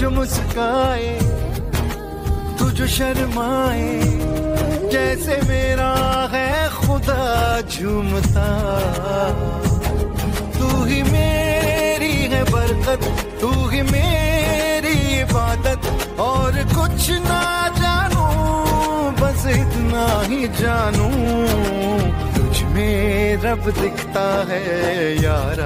जो मुस्काए तू जो शर्माए, जैसे मेरा है खुदा झूमता। तू ही मेरी है बरकत, तू ही मेरी इबादत, और कुछ ना जानू, बस इतना ही जानू। तुझ में रब दिखता है, यार।